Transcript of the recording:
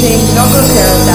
Change Nogo Carousel.